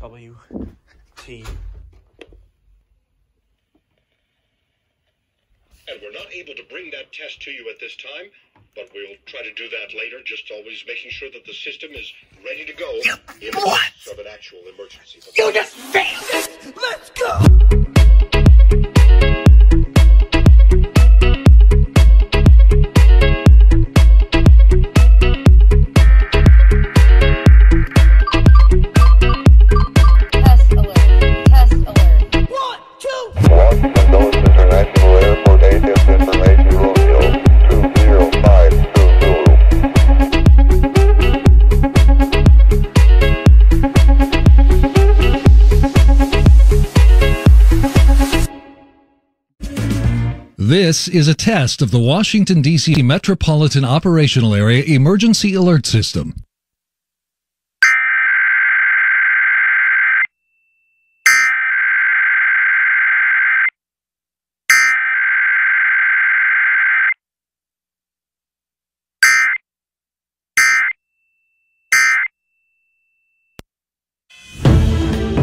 W T. And we're not able to bring that test to you at this time, but we'll try to do that later, just always making sure that the system is ready to go in what? case of an actual emergency. You just failed it! Let's go! This is a test of the Washington, D.C. Metropolitan Operational Area Emergency Alert System.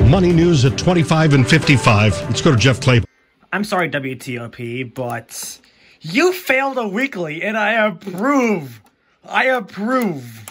Money news at 25 and 55. Let's go to Jeff Clabaugh. I'm sorry, WTOP, but you failed a weekly, and I approve. I approve.